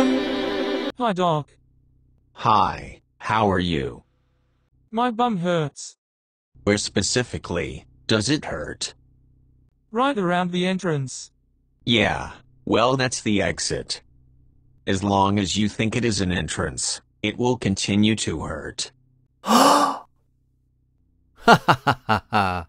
Hi, Doc. Hi, how are you? My bum hurts. Where specifically does it hurt? Right around the entrance. Yeah, well, that's the exit. As long as you think it is an entrance, it will continue to hurt. Ha ha ha ha ha.